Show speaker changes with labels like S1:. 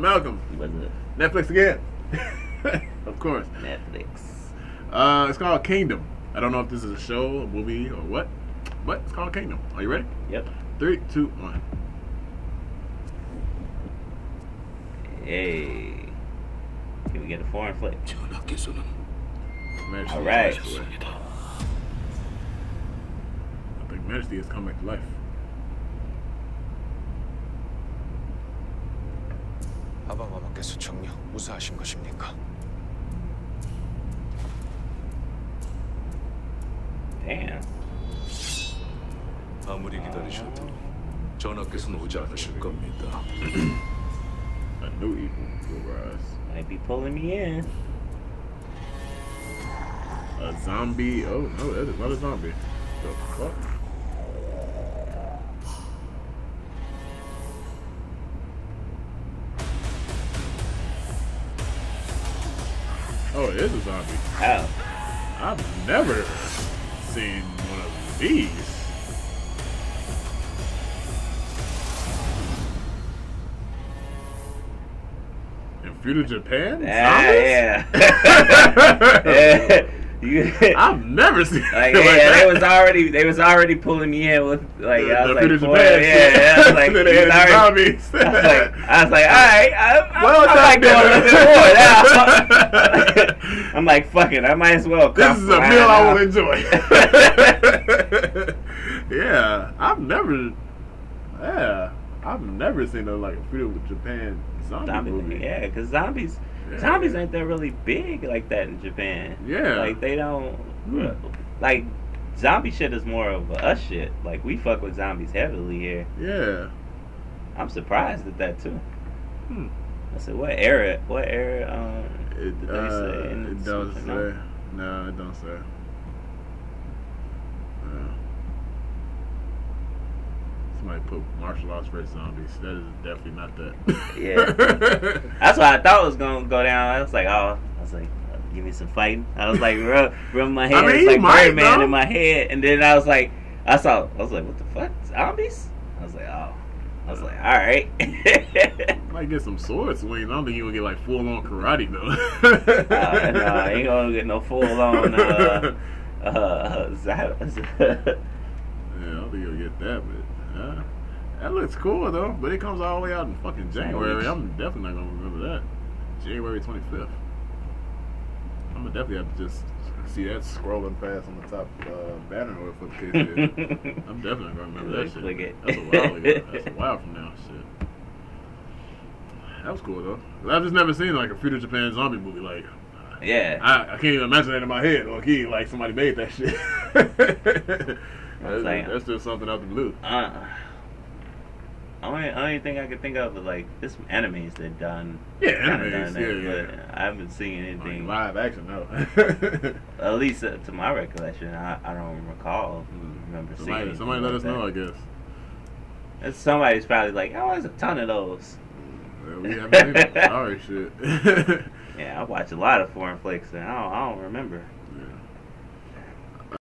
S1: Malcolm.
S2: What's up?
S1: Netflix again. of course.
S2: Netflix.
S1: Uh, it's called Kingdom. I don't know if this is a show, a movie, or what, but it's called Kingdom. Are you ready?
S2: Yep.
S1: Three, two, one.
S2: Hey. Can we get a foreign
S1: flip?
S2: All right.
S1: I think Majesty is coming to life.
S3: 아바마마께서 정녕 무사하신 것입니까?
S2: Damn.
S3: 아무리 기다리셔도 전하께서는 오지 않으실 겁니다.
S1: A new evil will rise.
S2: Might be pulling me in.
S1: A zombie. Oh no, that is not a zombie. The fuck? Oh, it is a zombie.
S2: Oh.
S1: I've never seen one of these. In feudal Japan?
S2: Ah,
S1: Zombies?
S2: yeah. You,
S1: I've never seen
S2: like,
S1: it like
S2: yeah,
S1: that.
S2: they was already they was already pulling me in with like
S1: The-
S2: I was like, boy,
S1: Japan
S2: yeah, yeah, I was like,
S1: Then they had
S2: already-
S1: zombies.
S2: I was like, I was like, all right, I, I,
S1: Well
S2: I might go a little bit more now. I'm like, fuck it, I might as well.
S1: This is a meal I will enjoy. yeah, I've never. Yeah, I've never seen a like a feudal Japan zombie,
S2: Zombie
S1: movie.
S2: yeah, because zombies. Zombies ain't that really big like that in Japan.
S1: Yeah.
S2: like they don't,
S1: Hmm.
S2: like zombie shit is more of a us shit. Like we fuck with zombies heavily here.
S1: Yeah.
S2: I'm surprised at that too.
S1: Hmm.
S2: I said, what era? What era? Um,
S1: It,
S2: they
S1: uh,
S2: say? in
S1: it don't say.
S2: no?
S1: No, it don't say. Uh, somebody put martial arts versus zombies. That is definitely not that.
S2: Yeah. That's what I thought was gonna go down. I was like, oh, I was like, uh, give me some fighting. I was like, rub, rub my head.
S1: I mean,
S2: it's like
S1: might,
S2: Birdman
S1: though.
S2: in my head, and then I was like, I saw, I was like, what the fuck, zombies? I was like, oh, I was like, all right.
S1: Might get some sword swings. I don't think you will get like full on karate though.
S2: uh, no, I ain't gonna get no full on. Uh, uh, z-
S1: Yeah, I don't think you'll get that, but uh, that looks cool though. But it comes all the way out in fucking January. I'm definitely not gonna remember that. January 25th. I'm gonna definitely have to just see that scrolling past on the top uh, banner or for the case it is. I'm definitely gonna remember that shit.
S2: look.
S1: That's a while ago. That's a while from now. Shit. That was cool though. I've just never seen like a feudal Japan zombie movie. Like,
S2: yeah.
S1: I, I can't even imagine that in my head. Or key, like somebody made that shit. that's,
S2: like-
S1: that's just something out the blue.
S2: Uh, only only thing I could think of is like this animes that done.
S1: Yeah, animes,
S2: done that,
S1: yeah, yeah.
S2: but I haven't seen
S1: Like
S2: anything.
S1: live action, no.
S2: At least uh, to my recollection, I, I don't recall. Remember seeing
S1: somebody,
S2: anything
S1: somebody let
S2: like
S1: us know, I guess.
S2: And Somebody's probably like, "Oh, there's a ton of those."
S1: We haven't. Sorry, shit.
S2: Yeah, I watch a lot of foreign flicks, and I don't, I don't remember.